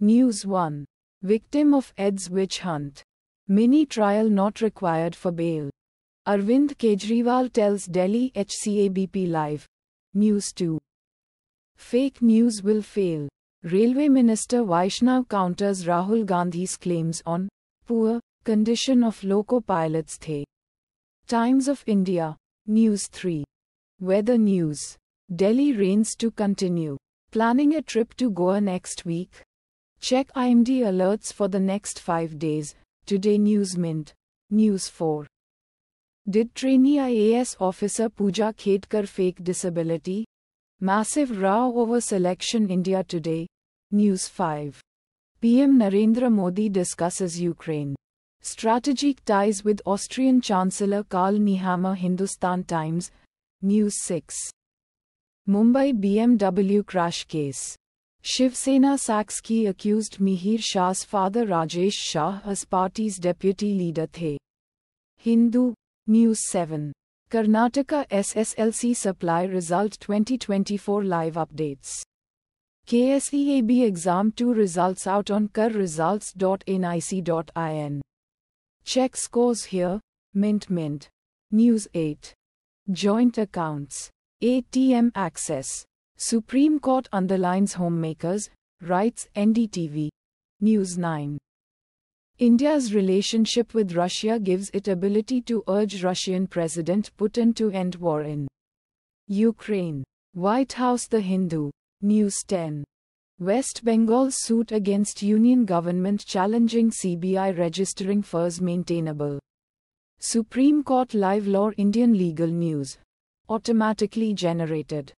News 1. Victim of ED's witch hunt. Mini trial not required for bail. Arvind Kejriwal tells Delhi HCABP Live. News 2. Fake news will fail. Railway Minister Vaishnaw counters Rahul Gandhi's claims on poor condition of loco pilots. The Times of India. News 3. Weather news. Delhi rains to continue. Planning a trip to Goa next week? Check IMD alerts for the next 5 days. Today News Mint. News 4. Did trainee IAS officer Puja Khedkar fake disability? Massive row over selection India today. News 5. PM Narendra Modi discusses Ukraine. Strategic ties with Austrian Chancellor Karl Nehammer Hindustan Times. News 6. Mumbai BMW crash case. Shiv Sena sacks key accused Mihir Shah's father Rajesh Shah as party's deputy leader the. Hindu, News 7. Karnataka SSLC Supply Result 2024 Live Updates. KSEAB Exam 2 results out on karresults.nic.in. Check scores here, Mint Mint. News 8. Joint accounts. ATM access. Supreme Court underlines homemakers, rights NDTV. News 9. India's relationship with Russia gives it ability to urge Russian President Putin to end war in Ukraine. White House The Hindu. News 10. West Bengal's suit against union government challenging CBI registering FIRs maintainable. Supreme Court Live Law Indian Legal News. Automatically generated.